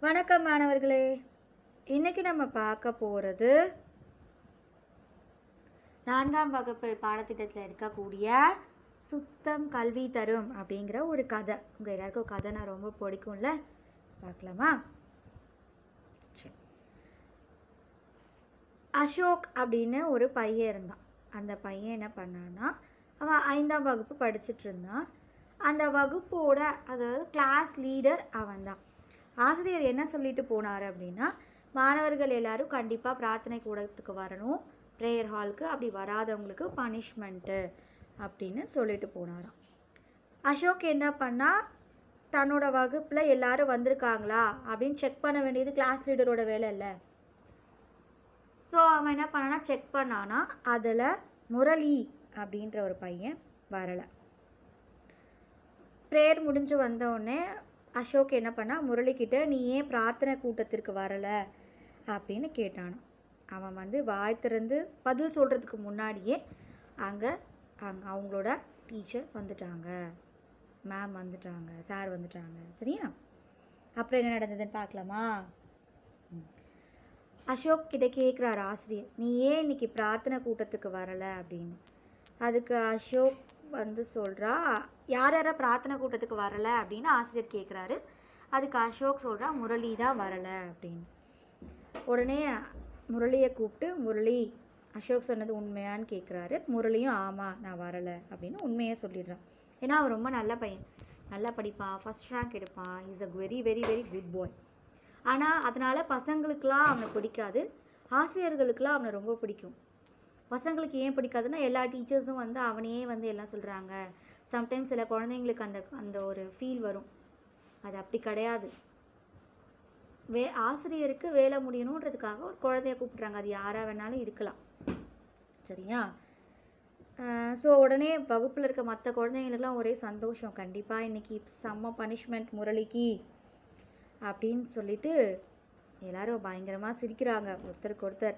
வணக்கம் மாணவர்களே. இன்னைக்கு நம்ம பார்க்க போகிறது நான்காம் வகுப்பு பாடத்திட்டத்தில் இருக்கக்கூடிய சுத்தம் கல்வி தரும் அப்படிங்கிற ஒரு கதை. உங்கள் எல்லாருக்கும் கதை நான் ரொம்ப பிடிக்கும்ல? பார்க்கலாமா? சரி. அசோக் அப்படின்னு ஒரு பையன் இருந்தான். அந்த பையன் என்ன பண்ணான்னா அவன் ஐந்தாம் வகுப்பு படிச்சுட்டு இருந்தான். அந்த வகுப்போட அதாவது கிளாஸ் லீடர் அவன் தான் ஆசிரியர் என்ன சொல்லிட்டு போனார் அப்படின்னா மாணவர்கள் எல்லாரும் கண்டிப்பாக பிரார்த்தனை கூடத்துக்கு வரணும். ப்ரேயர் ஹாலுக்கு அப்படி வராதவங்களுக்கு பனிஷ்மெண்ட்டு அப்படின்னு சொல்லிட்டு போனாராம். அசோக் என்ன பண்ணால் தன்னோட வகுப்பில் எல்லாரும் வந்திருக்காங்களா? அப்படின்னு செக் பண்ண வேண்டியது கிளாஸ் லீடரோட வேலை இல்லை. ஸோ அவன் என்ன பண்ணானா செக் பண்ணானா அதில் முரளி அப்படின்ற ஒரு பையன் வரலை. ப்ரேயர் முடிஞ்சு வந்தோடனே அசோக் என்ன பண்ணா முரளிக்கிட்ட நீ ஏன் பிரார்த்தனை கூட்டத்திற்கு வரலை? அப்படின்னு கேட்டானான் அவன் வந்து வாய் திறந்து பதில் சொல்கிறதுக்கு முன்னாடியே அங்கே அங்கே அவங்களோட டீச்சர் வந்துட்டாங்க. மேம் வந்துட்டாங்க. சார் வந்துட்டாங்க. சரியா? அப்புறம் என்ன நடந்ததுன்னு பார்க்கலாமா? அசோக் கிட்ட கேட்குறாரு ஆசிரியர். நீ ஏன் இன்னைக்கு பிரார்த்தனை கூட்டத்துக்கு வரலை? அப்படின்னு. அதுக்கு அசோக் வந்து சொல்கிறா யார் யாரை பிரார்த்தனை கூட்டத்துக்கு வரலை? அப்படின்னு ஆசிரியர் கேட்குறாரு அதுக்கு அசோக் சொல்கிறா முரளி தான் வரலை அப்படின்னு. உடனே முரளியை கூப்பிட்டு முரளி அசோக் சொன்னது உண்மையான்னு கேட்குறாரு முரளியும் ஆமாம் நான் வரலை அப்படின்னு உண்மையை சொல்லிடுறான். ஏன்னா அவன் ரொம்ப நல்ல பையன். நல்லா படிப்பான். ஃபர்ஸ்ட் ரேங்க் எடுப்பான். Is a very very very good boy ஆனால் அதனால் பசங்களுக்கெலாம் அவனை பிடிக்காது. ஆசிரியர்களுக்கெலாம் அவனை ரொம்ப பிடிக்கும். பசங்களுக்கு ஏன் பிடிக்காதுன்னா எல்லா டீச்சர்ஸும் வந்து அவனையே வந்து எல்லாம் சொல்கிறாங்க சம்டைம்ஸ் சில குழந்தைங்களுக்கு அந்த அந்த ஒரு ஃபீல் வரும். அது அப்படி கிடையாது. வே ஆசிரியருக்கு வேலை முடியணுன்றதுக்காக ஒரு குழந்தைய கூப்பிட்றாங்க. அது யாராக வேணாலும் இருக்கலாம். சரியா? ஸோ உடனே வகுப்பில் இருக்க மற்ற குழந்தைங்களுக்குலாம் ஒரே சந்தோஷம். கண்டிப்பாக இன்றைக்கி செம்ம பனிஷ்மெண்ட் முரளிக்கு அப்படின்னு சொல்லிட்டு எல்லாரும் பயங்கரமாக சிரிக்கிறாங்க. ஒருத்தருக்கு ஒருத்தர்.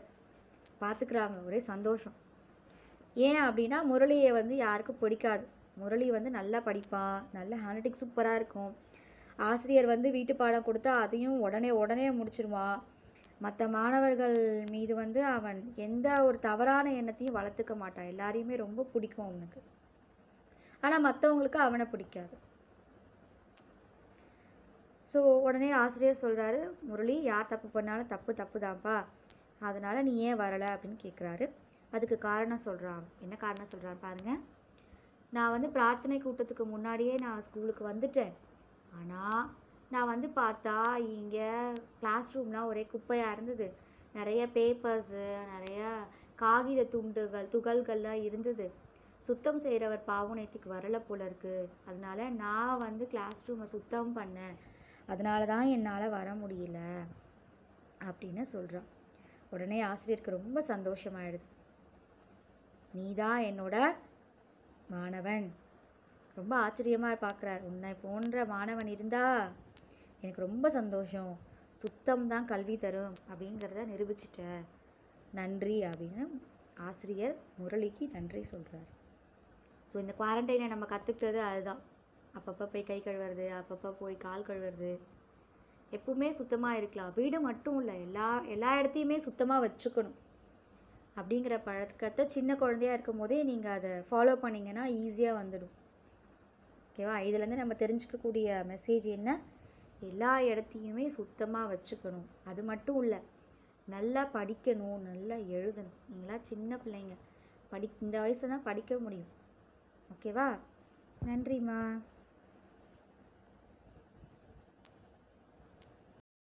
பார்த்துக்கிறாங்க ஒரே சந்தோஷம். ஏன் அப்படின்னா முரளியை வந்து யாருக்கும் பிடிக்காது. முரளி வந்து நல்லா படிப்பான் நல்ல ஹேண்ட்ரைட்டிங் சூப்பராக இருக்கும். ஆசிரியர் வந்து வீட்டு பாடம் கொடுத்தா அதையும் உடனே உடனே முடிச்சிருவான் மற்ற மாணவர்கள் மீது வந்து அவன் எந்த ஒரு தவறான எண்ணத்தையும் வளர்த்துக்க மாட்டான் எல்லாரையுமே ரொம்ப பிடிக்கும் அவனுக்கு. ஆனால் மற்றவங்களுக்கு அவனை பிடிக்காது. ஸோ உடனே ஆசிரியர் சொல்கிறாரு முரளி யார் தப்பு பண்ணாலும் தப்பு தப்பு தான்ப்பா அதனால் நீ ஏன் வரலை அப்படின்னு கேட்குறாரு அதுக்கு காரணம் சொல்கிறான் என்ன காரணம் சொல்கிறான் பாருங்க. நான் வந்து பிரார்த்தனை கூட்டத்துக்கு முன்னாடியே நான் ஸ்கூலுக்கு வந்துட்டேன். ஆனால் நான் வந்து பார்த்தா இங்கே கிளாஸ் ரூம்லாம் ஒரே குப்பையாக இருந்தது. நிறைய பேப்பர்ஸு நிறைய காகித துண்டுகள் துகள்கள்லாம் இருந்தது. சுத்தம் செய்கிறவர் பாவம் நேற்றுக்கு வரல போல இருக்குது அதனால நான் வந்து கிளாஸ் ரூமை சுத்தம் பண்ணேன். அதனால தான் என்னால் வர முடியல அப்படின்னு சொல்கிறான் உடனே ஆசிரியருக்கு ரொம்ப சந்தோஷமாயிடுது. நீதான் என்னோட மாணவன். ரொம்ப ஆச்சரியமாக பார்க்குறார் உன்னை போன்ற மாணவன் இருந்தா எனக்கு ரொம்ப சந்தோஷம். சுத்தம் தான் கல்வி தரும். அப்படிங்கிறத நிரூபிச்சிட்ட. நன்றி. அப்படின்னு ஆசிரியர் முரளிக்கு நன்றி சொல்கிறார் ஸோ இந்த குவாரண்டைனை நம்ம கற்றுக்கிட்டது அதுதான். அப்பப்போ போய் கை கழுவுறது அப்பப்போ போய் கால் கழுவுறது எப்பவுமே சுத்தமாக இருக்கலாம். வீடு மட்டும் இல்லை. எல்லா எல்லா இடத்தையுமே சுத்தமாக வச்சுக்கணும். அப்படிங்கிற பழக்கத்தை சின்ன குழந்தையா இருக்கும் போதே நீங்கள் அதை ஃபாலோ பண்ணீங்கன்னா ஈஸியாக வந்துடும். ஓகேவா இதுலேருந்து நம்ம தெரிஞ்சுக்கக்கூடிய மெசேஜ் என்ன? எல்லா இடத்தையுமே சுத்தமாக வச்சுக்கணும். அது மட்டும் இல்லை. நல்லா படிக்கணும். நல்லா எழுதணும். நீங்களாம் சின்ன பிள்ளைங்க. படி இந்த வயசு தான் படிக்க முடியும். ஓகேவா நன்றிம்மா.